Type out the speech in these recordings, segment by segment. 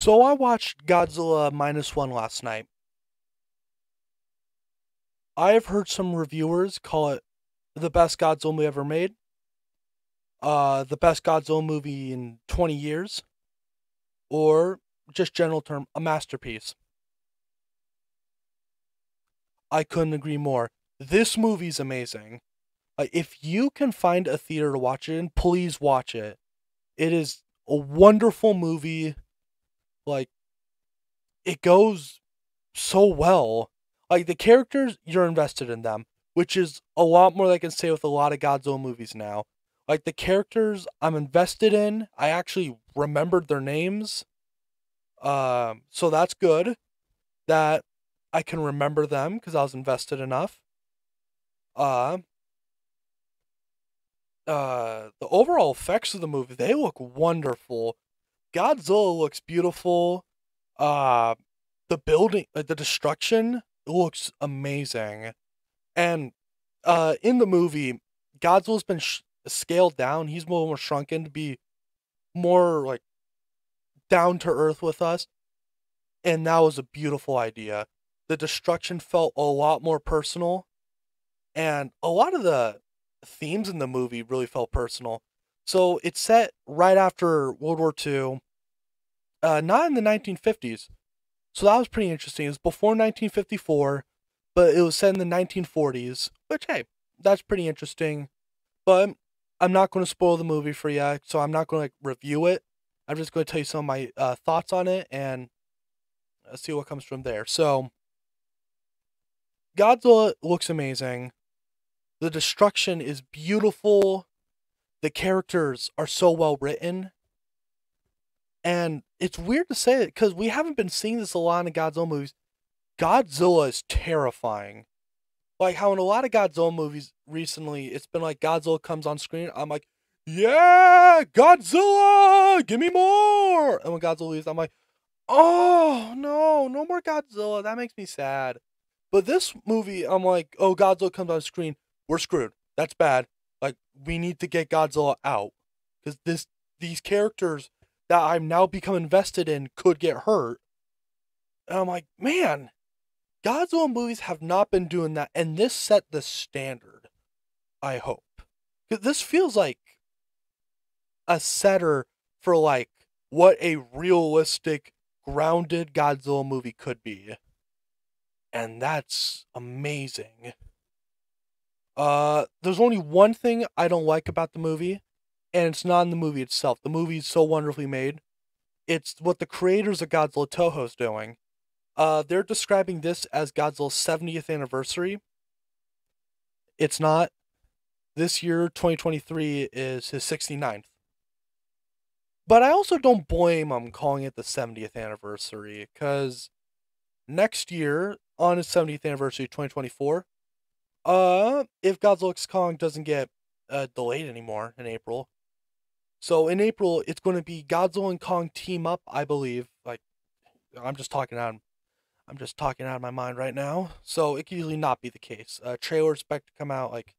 So I watched Godzilla minus one last night. I have heard some reviewers call it the best Godzilla movie ever made. Uh, the best Godzilla movie in 20 years. Or just general term, a masterpiece. I couldn't agree more. This movie's amazing. Like, if you can find a theater to watch it in, please watch it. It is a wonderful movie. Like, it goes so well. Like, the characters, you're invested in them, which is a lot more than I can say with a lot of Godzilla movies now. Like, the characters I'm invested in, I actually remembered their names. Um, so that's good that I can remember them because I was invested enough. Uh, uh, the overall effects of the movie, they look wonderful. Godzilla looks beautiful. Uh, the building, uh, the destruction looks amazing. And uh, in the movie, Godzilla's been sh- scaled down. He's more, more shrunken to be more like down to earth with us. And that was a beautiful idea. The destruction felt a lot more personal. And a lot of the themes in the movie really felt personal. So it's set right after World War II, uh, not in the 1950s. So that was pretty interesting. It was before 1954, but it was set in the 1940s, which, hey, that's pretty interesting. But I'm not going to spoil the movie for you, so I'm not going to like, review it. I'm just going to tell you some of my uh, thoughts on it and uh, see what comes from there. So, Godzilla looks amazing. The destruction is beautiful. The characters are so well written. And it's weird to say it because we haven't been seeing this a lot in Godzilla movies. Godzilla is terrifying. Like how in a lot of Godzilla movies recently, it's been like Godzilla comes on screen. I'm like, yeah, Godzilla, give me more. And when Godzilla leaves, I'm like, oh no, no more Godzilla. That makes me sad. But this movie, I'm like, oh, Godzilla comes on screen we're screwed. That's bad. Like we need to get Godzilla out because this these characters that I'm now become invested in could get hurt. And I'm like, man, Godzilla movies have not been doing that, and this set the standard. I hope. This feels like a setter for like what a realistic, grounded Godzilla movie could be. And that's amazing. Uh, there's only one thing I don't like about the movie, and it's not in the movie itself. The movie is so wonderfully made. It's what the creators of Godzilla Toho's doing. Uh, they're describing this as Godzilla's 70th anniversary. It's not. This year, 2023, is his 69th. But I also don't blame him calling it the 70th anniversary, because next year, on his 70th anniversary, 2024, uh, if Godzilla X Kong doesn't get uh, delayed anymore in April. So in April, it's going to be Godzilla and Kong team up, I believe. Like, I'm just talking out. I'm just talking out of my mind right now. So it can usually not be the case. Uh, trailer expect to come out like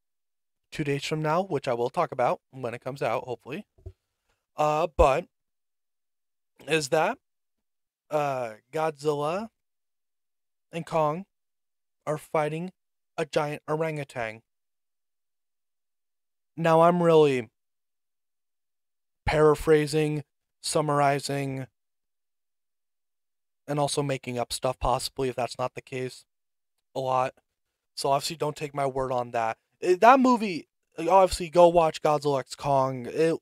two days from now, which I will talk about when it comes out, hopefully. Uh, but is that uh Godzilla and Kong are fighting a giant orangutan. Now I'm really paraphrasing, summarizing, and also making up stuff possibly if that's not the case a lot. So obviously don't take my word on that. Eh, that movie obviously go watch Godzilla X Kong. It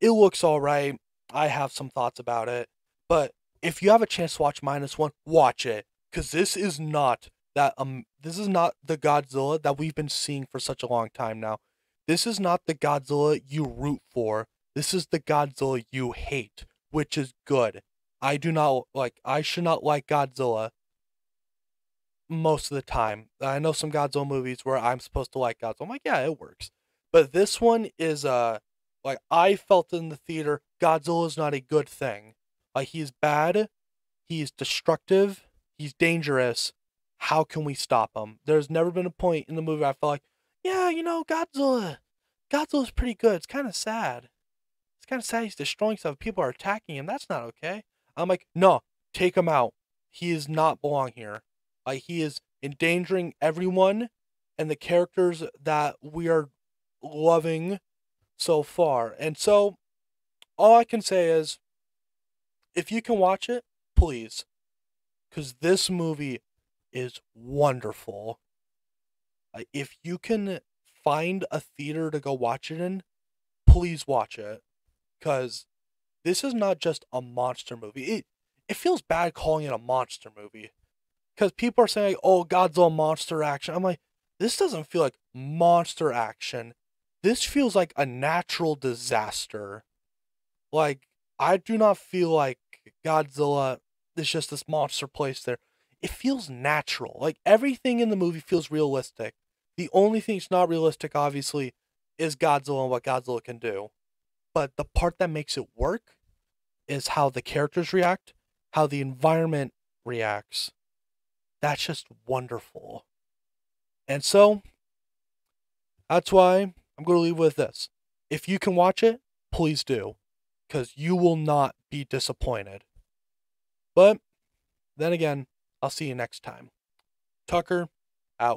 it looks all right. I have some thoughts about it, but if you have a chance to watch minus one, watch it because this is not that um this is not the Godzilla that we've been seeing for such a long time now. This is not the Godzilla you root for. This is the Godzilla you hate, which is good. I do not like I should not like Godzilla most of the time. I know some Godzilla movies where I'm supposed to like Godzilla. I'm like, yeah, it works. But this one is uh like I felt in the theater Godzilla is not a good thing. Like he's bad, he's destructive, he's dangerous, how can we stop him? There's never been a point in the movie I felt like, yeah, you know, Godzilla, Godzilla's pretty good. It's kind of sad. It's kind of sad he's destroying stuff. People are attacking him. That's not okay. I'm like, no, take him out. He is not belong here. Like he is endangering everyone and the characters that we are loving so far. And so all I can say is if you can watch it, please. Cuz this movie is wonderful. Uh, if you can find a theater to go watch it in, please watch it. Cuz this is not just a monster movie. It it feels bad calling it a monster movie. Cuz people are saying, "Oh, Godzilla monster action." I'm like, this doesn't feel like monster action. This feels like a natural disaster. Like I do not feel like Godzilla is just this monster place there. It feels natural. Like everything in the movie feels realistic. The only thing that's not realistic, obviously, is Godzilla and what Godzilla can do. But the part that makes it work is how the characters react, how the environment reacts. That's just wonderful. And so, that's why I'm going to leave with this. If you can watch it, please do, because you will not be disappointed. But then again, I'll see you next time. Tucker, out.